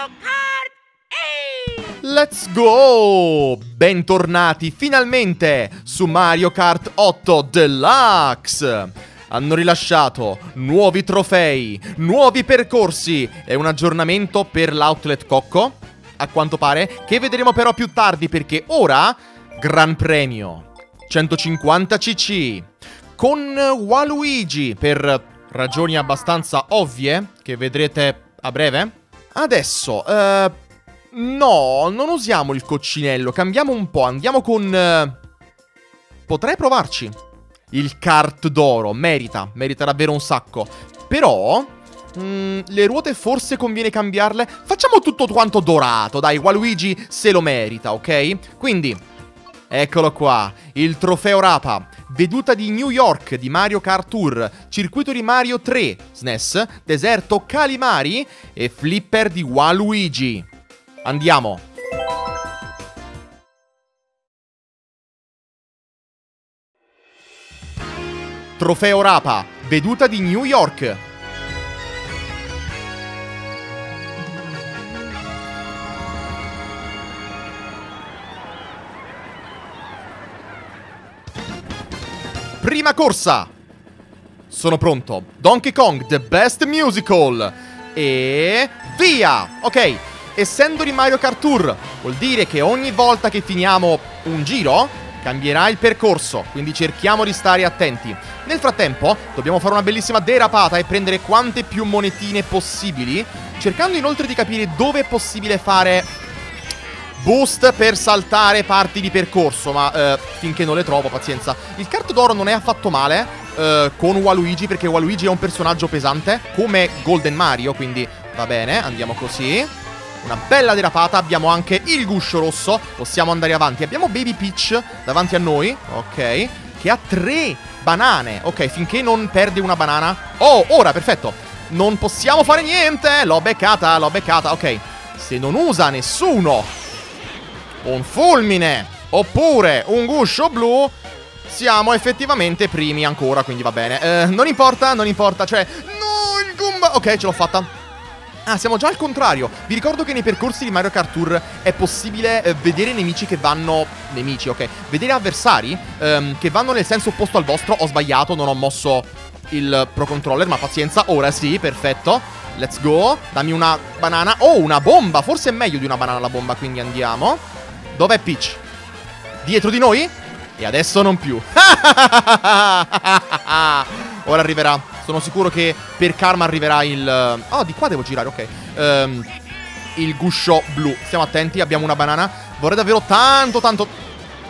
Mario Kart! Ehi! Let's go! Bentornati finalmente su Mario Kart 8 Deluxe! Hanno rilasciato nuovi trofei, nuovi percorsi e un aggiornamento per l'outlet Cocco, a quanto pare, che vedremo però più tardi perché ora, Gran Premio, 150 cc, con Waluigi per ragioni abbastanza ovvie, che vedrete a breve. Adesso, eh, no, non usiamo il coccinello, cambiamo un po', andiamo con... eh, potrei provarci. Il kart d'oro, merita, merita davvero un sacco. Però, mm, le ruote forse conviene cambiarle. Facciamo tutto quanto dorato, dai, Waluigi se lo merita, ok? Quindi, eccolo qua, il trofeo Rapa. Veduta di New York di Mario Kart Tour, circuito di Mario 3, SNES, deserto Calimari e flipper di Waluigi. Andiamo. Trofeo Rapa, veduta di New York. Prima corsa. Sono pronto. Donkey Kong, The Best Musical. E via! Ok, essendo di Mario Kart Tour, vuol dire che ogni volta che finiamo un giro, cambierà il percorso, quindi cerchiamo di stare attenti. Nel frattempo, dobbiamo fare una bellissima derapata e prendere quante più monetine possibili, cercando inoltre di capire dove è possibile fare boost per saltare parti di percorso, ma eh, finché non le trovo, pazienza. Il kart d'oro non è affatto male eh, con Waluigi, perché Waluigi è un personaggio pesante, come Golden Mario, quindi va bene, andiamo così. Una bella derapata, abbiamo anche il guscio rosso, possiamo andare avanti. Abbiamo Baby Peach davanti a noi, ok, che ha tre banane. Ok, finché non perde una banana. Oh, ora, perfetto. Non possiamo fare niente, l'ho beccata, l'ho beccata, ok. Se non usa nessuno un fulmine oppure un guscio blu, siamo effettivamente primi ancora, quindi va bene. Eh, non importa, non importa, cioè... No, il Goomba... Ok, ce l'ho fatta. Ah, siamo già al contrario. Vi ricordo che nei percorsi di Mario Kart Tour è possibile eh, vedere nemici che vanno... Nemici, ok. Vedere avversari ehm, che vanno nel senso opposto al vostro. Ho sbagliato, non ho mosso il Pro Controller, ma pazienza. Ora sì, perfetto. Let's go. Dammi una banana. Oh, una bomba. Forse è meglio di una banana la bomba, quindi andiamo. Dov'è Peach? Dietro di noi? E adesso non più. Ora arriverà. Sono sicuro che per Karma arriverà il... Oh, di qua devo girare, ok. Ehm, il guscio blu. Stiamo attenti, abbiamo una banana. Vorrei davvero tanto, tanto...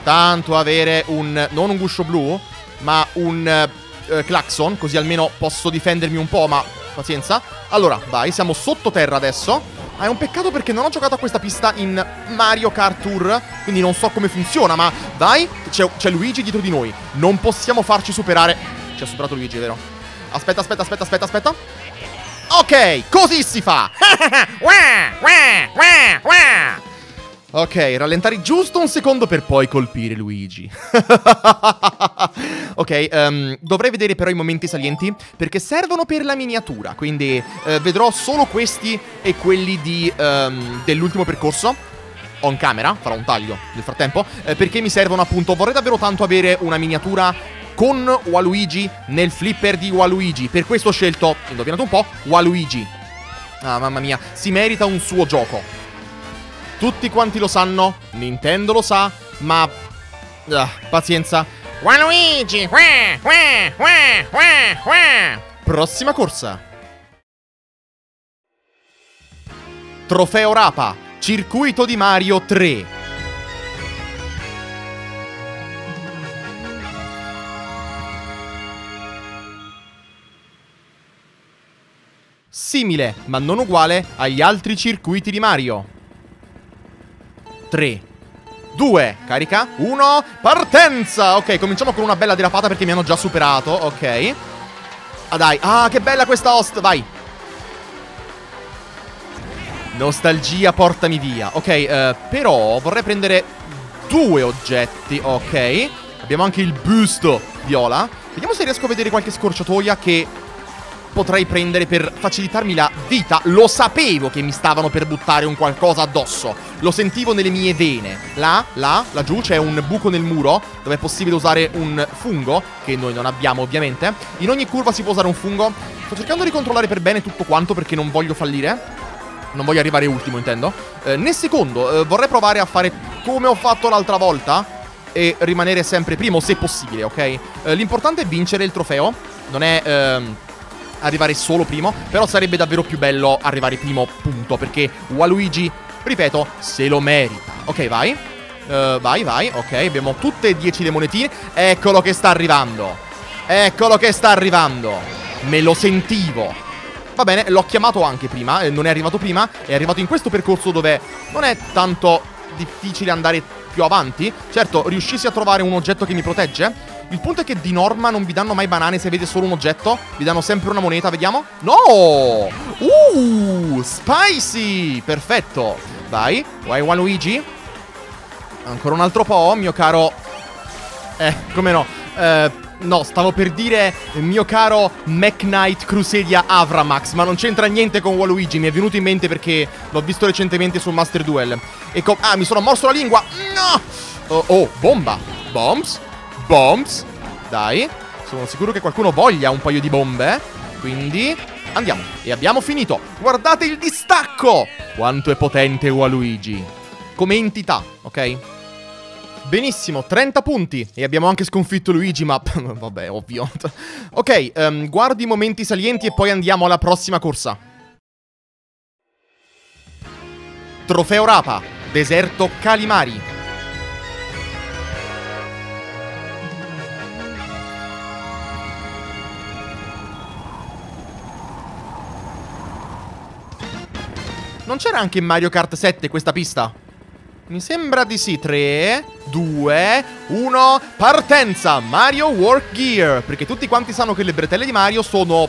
Tanto avere un... Non un guscio blu, ma un... eh, claxon, così almeno posso difendermi un po', ma pazienza. Allora, vai, siamo sottoterra adesso. Ah, è un peccato perché non ho giocato a questa pista in Mario Kart Tour, quindi non so come funziona, ma dai, c'è Luigi dietro di noi. Non possiamo farci superare. Ci ha superato Luigi, vero? Aspetta, aspetta, aspetta, aspetta, aspetta. Ok, così si fa. Ok, rallentare giusto un secondo per poi colpire Luigi. ok, um, dovrei vedere però i momenti salienti perché servono per la miniatura, quindi uh, vedrò solo questi e quelli di, um, dell'ultimo percorso. On camera, farò un taglio nel frattempo, eh, perché mi servono appunto, vorrei davvero tanto avere una miniatura con Waluigi nel flipper di Waluigi. Per questo ho scelto, indovinate un po', Waluigi. Ah, mamma mia, si merita un suo gioco. Tutti quanti lo sanno, Nintendo lo sa, ma... Ah, pazienza. Waluigi! Wah, wah, wah, wah, wah. Prossima corsa. Trofeo Rapa, circuito di Mario 3. Simile, ma non uguale, agli altri circuiti di Mario. 3 2 Carica. 1 Partenza. Ok cominciamo con una bella derapata perché mi hanno già superato. Ok. Ah dai. Ah che bella questa host. Vai. Nostalgia portami via. Ok eh, Però vorrei prendere Due oggetti. Ok. Abbiamo anche il busto viola. Vediamo se riesco a vedere qualche scorciatoia che potrei prendere per facilitarmi la vita. Lo sapevo che mi stavano per buttare un qualcosa addosso. Lo sentivo nelle mie vene. Là, là, laggiù c'è un buco nel muro dove è possibile usare un fungo, che noi non abbiamo ovviamente. In ogni curva si può usare un fungo. Sto cercando di controllare per bene tutto quanto perché non voglio fallire. Non voglio arrivare ultimo, intendo. Eh, nel secondo, eh, vorrei provare a fare come ho fatto l'altra volta e rimanere sempre primo, se possibile, ok? Eh, l'importante è vincere il trofeo. Non è... Ehm, arrivare solo primo, però sarebbe davvero più bello arrivare primo, punto, perché Waluigi, ripeto, se lo merita. Ok, vai. Uh, vai, vai, ok, abbiamo tutte e dieci le monetine. Eccolo che sta arrivando. Eccolo che sta arrivando. Me lo sentivo. Va bene, l'ho chiamato anche prima, eh, non è arrivato prima, è arrivato in questo percorso dove non è tanto difficile andare più avanti. Certo, riuscissi a trovare un oggetto che mi protegge, il punto è che di norma non vi danno mai banane se avete solo un oggetto. Vi danno sempre una moneta, vediamo. No! Uh! Spicy! Perfetto. Vai. Vai, Waluigi. Ancora un altro po', mio caro... Eh, come no. Eh, no, stavo per dire mio caro Mac Knight Crusadia Avramax, ma non c'entra niente con Waluigi, mi è venuto in mente perché l'ho visto recentemente su Master Duel. E ah, mi sono morso la lingua! No! Oh, oh, bomba! Bombs? Bombs. Dai. Sono sicuro che qualcuno voglia un paio di bombe. Quindi andiamo. E abbiamo finito. Guardate il distacco. Quanto è potente Waluigi. Come entità, ok? Benissimo, 30 punti. E abbiamo anche sconfitto Luigi, ma vabbè, ovvio. ok, um, guardi i momenti salienti e poi andiamo alla prossima corsa. Trofeo Rapa, deserto Calimari. Non c'era anche in Mario Kart 7 questa pista? Mi sembra di sì. 3, 2, 1, partenza! Mario Work Gear. Perché tutti quanti sanno che le bretelle di Mario sono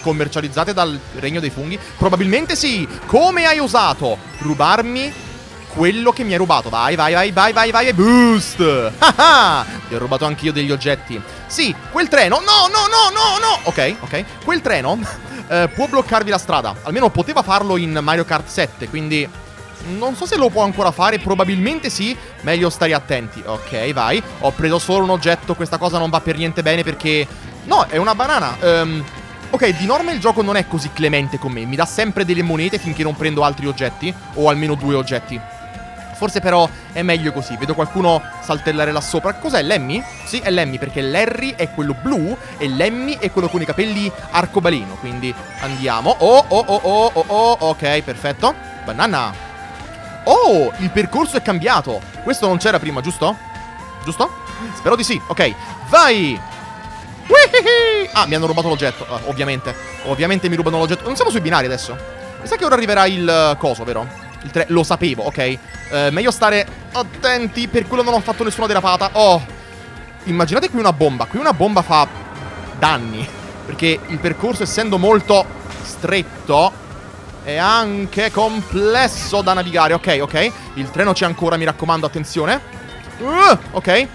commercializzate dal regno dei funghi? Probabilmente sì. Come hai osato rubarmi quello che mi hai rubato? Vai, vai, vai, vai, vai, vai, boost! Ah Ti ho rubato anch'io degli oggetti. Sì, quel treno. No, no, no, no, no! Ok, ok. Quel treno eh, può bloccarvi la strada. Almeno poteva farlo in Mario Kart 7, quindi... Non so se lo può ancora fare, probabilmente sì, meglio stare attenti. Ok, vai. Ho preso solo un oggetto, questa cosa non va per niente bene perché... No, è una banana. Um, ok, di norma il gioco non è così clemente con me, mi dà sempre delle monete finché non prendo altri oggetti, o almeno due oggetti. Forse però è meglio così. Vedo qualcuno saltellare là sopra. Cos'è Lemmy? Sì, è Lemmy perché Larry è quello blu e Lemmy è quello con i capelli arcobaleno. Quindi andiamo. Oh, oh, oh, oh, oh, oh. Ok, perfetto. Banana. Oh, il percorso è cambiato. Questo non c'era prima, giusto? Giusto? Spero di sì. Ok, vai. Ah, mi hanno rubato l'oggetto, uh, ovviamente. Ovviamente mi rubano l'oggetto. Non siamo sui binari adesso. Mi sa che ora arriverà il coso, vero? Il 3 lo sapevo, ok? Eh, meglio stare attenti, per quello non ho fatto nessuna derapata. Oh, immaginate qui una bomba. Qui una bomba fa danni. Perché il percorso, essendo molto stretto, è anche complesso da navigare. Ok, ok. Il treno c'è ancora, mi raccomando, attenzione. Uh, ok.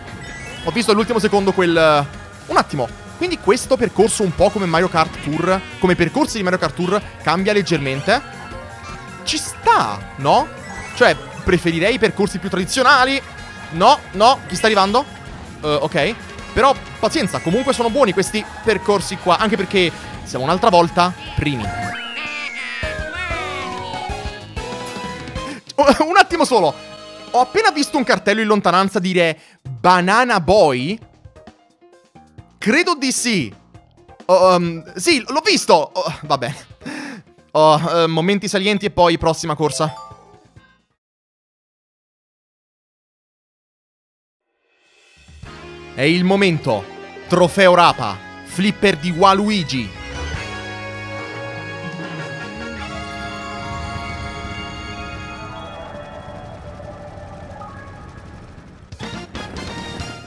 Ho visto all'ultimo secondo quel... Uh, un attimo. Quindi questo percorso un po' come Mario Kart Tour, come percorsi di Mario Kart Tour, cambia leggermente ci sta, no? Cioè, preferirei percorsi più tradizionali. No, no, chi sta arrivando? Uh, ok. Però, pazienza, comunque sono buoni questi percorsi qua. Anche perché siamo un'altra volta primi. Un attimo solo. Ho appena visto un cartello in lontananza dire Banana Boy. Credo di sì. Um, sì, l'ho visto. Oh, vabbè. Oh, uh, momenti salienti e poi prossima corsa. È il momento. Trofeo Rapa. Flipper di Waluigi.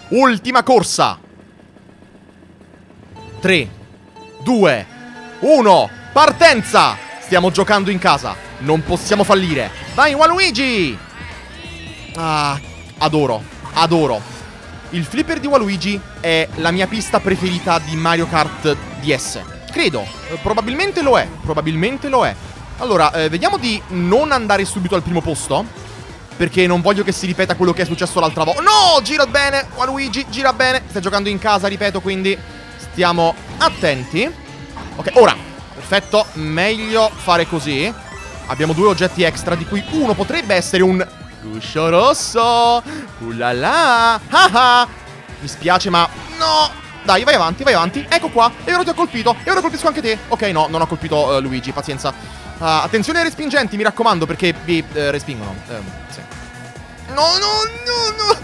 Ultima corsa. 3, 2, 1, partenza! Stiamo giocando in casa. Non possiamo fallire. Vai, Waluigi! Ah, adoro. Adoro. Il flipper di Waluigi è la mia pista preferita di Mario Kart DS. Credo. Eh, probabilmente lo è. Probabilmente lo è. Allora, eh, vediamo di non andare subito al primo posto. Perché non voglio che si ripeta quello che è successo l'altra volta. No, gira bene. Waluigi, gira bene. Stai giocando in casa, ripeto, quindi stiamo attenti. Ok, ora. Perfetto. Meglio fare così. Abbiamo due oggetti extra, di cui uno potrebbe essere un guscio rosso. Ullala. Ah ah. Mi spiace, ma no. Dai, vai avanti, vai avanti. Ecco qua. E ora ti ho colpito. E ora colpisco anche te. Ok, no, non ho colpito uh, Luigi, pazienza. Uh, attenzione ai respingenti, mi raccomando, perché vi uh, respingono. Um, sì. No, no, no, no.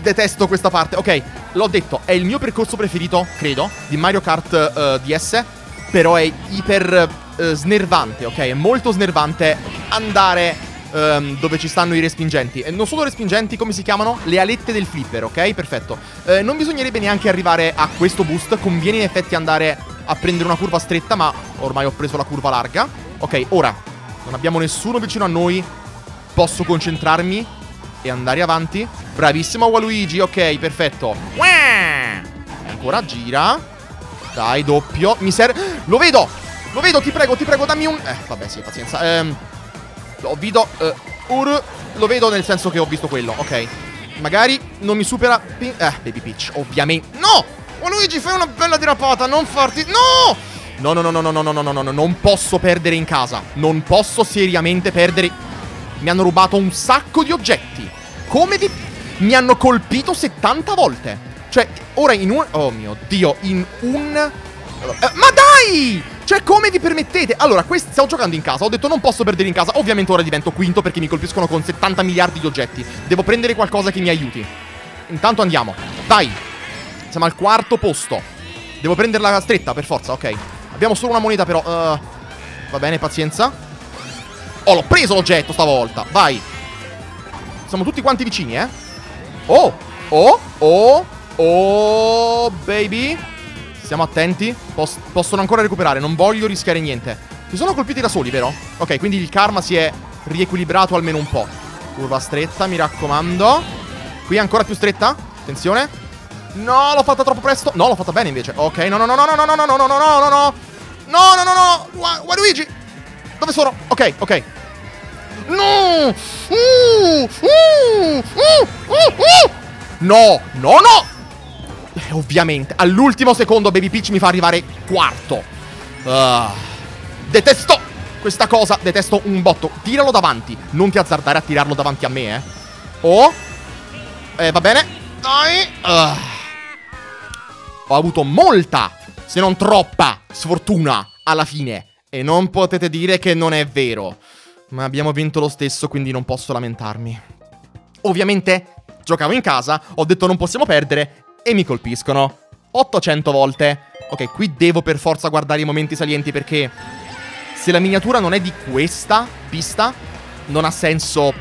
Detesto questa parte. Ok, l'ho detto, è il mio percorso preferito, credo, di Mario Kart DS. Però è iper snervante, ok? È molto snervante andare um, dove ci stanno i respingenti. E non solo respingenti, come si chiamano? Le alette del flipper, ok? Perfetto. Uh, non bisognerebbe neanche arrivare a questo boost. Conviene in effetti andare a prendere una curva stretta, ma ormai ho preso la curva larga. Ok, ora non abbiamo nessuno vicino a noi. Posso concentrarmi e andare avanti. Bravissimo Waluigi, ok, perfetto. Ancora gira. Dai, doppio. Mi serve... Lo vedo! Lo vedo, ti prego, ti prego, dammi un... Eh, vabbè, sì, pazienza. Ehm... Ho vedo uh, Ur Lo vedo nel senso che ho visto quello Ok Magari non mi supera Eh Baby Peach Ovviamente No Oh Luigi fai una bella dirapata Non farti No No no no no no no no no no no Non posso perdere in casa Non posso seriamente perdere Mi hanno rubato un sacco di oggetti Come di Mi hanno colpito 70 volte Cioè ora in un Oh mio Dio In un eh, Ma dai cioè, come vi permettete? Allora, questi, stavo giocando in casa, ho detto non posso perdere in casa. Ovviamente ora divento quinto perché mi colpiscono con 70 miliardi di oggetti. Devo prendere qualcosa che mi aiuti. Intanto andiamo. Dai. Siamo al quarto posto. Devo prenderla stretta, per forza, ok. Abbiamo solo una moneta, però. Uh, va bene, pazienza. Oh, l'ho preso l'oggetto stavolta. Vai. Siamo tutti quanti vicini, eh. Oh, oh, oh, oh, baby. Stiamo attenti. Pos possono ancora recuperare. Non voglio rischiare niente. Si sono colpiti da soli, vero? Ok, quindi il karma si è riequilibrato almeno un po'. Curva stretta, mi raccomando. Qui ancora più stretta. Attenzione. No, l'ho fatta troppo presto. No, l'ho fatta bene invece. Ok, no, no, no, no, no, no, no, no, no, no, no, no, no. No, no, no, no. Waluigi. Dove sono? Ok, ok. No! Uh, uh, uh, uh, uh. No, no, no! Ovviamente. All'ultimo secondo Baby Peach mi fa arrivare quarto. Uh, detesto questa cosa. Detesto un botto. Tiralo davanti. Non ti azzardare a tirarlo davanti a me, eh. Oh. Eh, va bene. Dai. Uh. Ho avuto molta, se non troppa, sfortuna alla fine. E non potete dire che non è vero. Ma abbiamo vinto lo stesso, quindi non posso lamentarmi. Ovviamente giocavo in casa, ho detto non possiamo perdere e mi colpiscono 800 volte. Ok, qui devo per forza guardare i momenti salienti perché se la miniatura non è di questa pista, non ha senso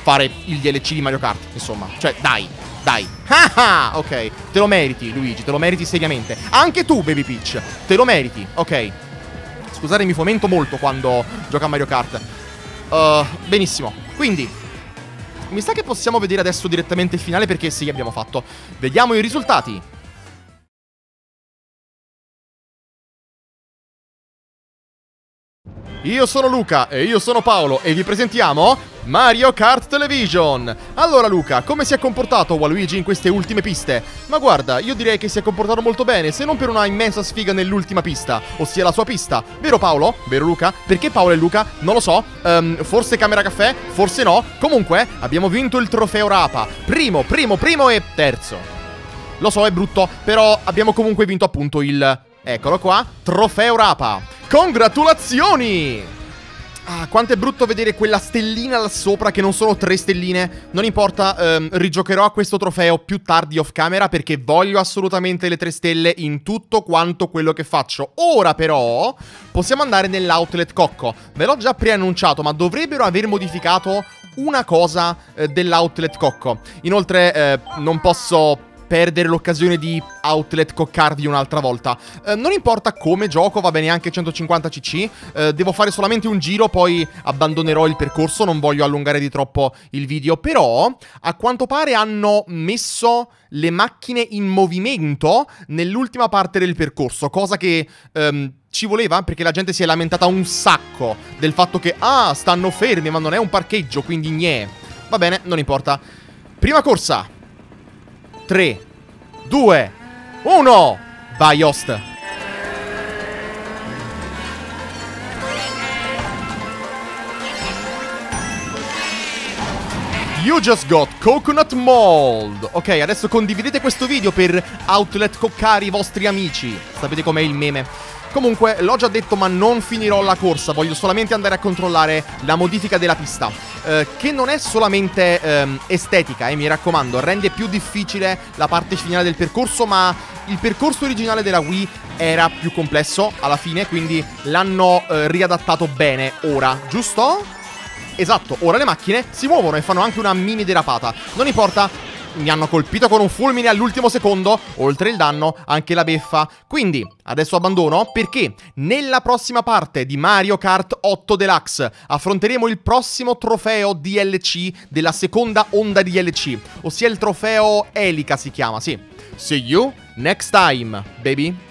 fare il DLC di Mario Kart, insomma. Cioè, dai, dai. Ah ok. Te lo meriti, Luigi, te lo meriti seriamente. Anche tu, Baby Peach, te lo meriti, ok. Scusate, mi fomento molto quando gioco a Mario Kart. Uh, benissimo. Quindi, mi sa che possiamo vedere adesso direttamente il finale perché sì, abbiamo fatto. Vediamo i risultati. Io sono Luca e io sono Paolo e vi presentiamo Mario Kart Television. Allora Luca, come si è comportato Waluigi in queste ultime piste? Ma guarda, io direi che si è comportato molto bene, se non per una immensa sfiga nell'ultima pista, ossia la sua pista. Vero Paolo? Vero Luca? Perché Paolo e Luca? Non lo so. Um, forse Camera Caffè? Forse no. Comunque, abbiamo vinto il trofeo Rapa. Primo, primo, primo e terzo. Lo so, è brutto, però abbiamo comunque vinto appunto il... Eccolo qua, trofeo Rapa. Congratulazioni! Ah, quanto è brutto vedere quella stellina là sopra che non sono tre stelline. Non importa, ehm, rigiocherò a questo trofeo più tardi off camera perché voglio assolutamente le tre stelle in tutto quanto quello che faccio. Ora però possiamo andare nell'outlet Cocco. Ve l'ho già preannunciato, ma dovrebbero aver modificato una cosa eh, dell'outlet Cocco. Inoltre eh, non posso perdere l'occasione di outlet coccarvi un'altra volta. Eh, non importa come gioco, va bene anche 150 cc, eh, devo fare solamente un giro, poi abbandonerò il percorso, non voglio allungare di troppo il video, però a quanto pare hanno messo le macchine in movimento nell'ultima parte del percorso, cosa che... Ehm, ci voleva perché la gente si è lamentata un sacco del fatto che, ah, stanno fermi, ma non è un parcheggio, quindi niente. Va bene, non importa. Prima corsa. 3, 2, 1. Vai, host. You just got coconut mold Ok, adesso condividete questo video per outlet coccare i vostri amici Sapete com'è il meme Comunque, l'ho già detto, ma non finirò la corsa. Voglio solamente andare a controllare la modifica della pista. Eh, che non è solamente ehm, estetica, eh, mi raccomando. Rende più difficile la parte finale del percorso, ma il percorso originale della Wii era più complesso alla fine, quindi l'hanno eh, riadattato bene ora, giusto? Esatto, ora le macchine si muovono e fanno anche una mini derapata. Non importa, mi hanno colpito con un fulmine all'ultimo secondo, oltre il danno anche la beffa. Quindi, adesso abbandono perché nella prossima parte di Mario Kart 8 Deluxe affronteremo il prossimo trofeo DLC della seconda onda DLC, ossia il trofeo Elica si chiama, sì. See you next time, baby.